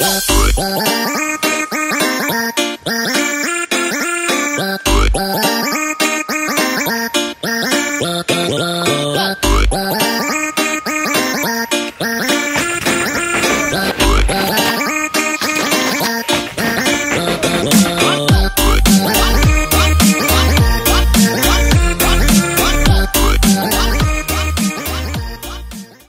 Oh,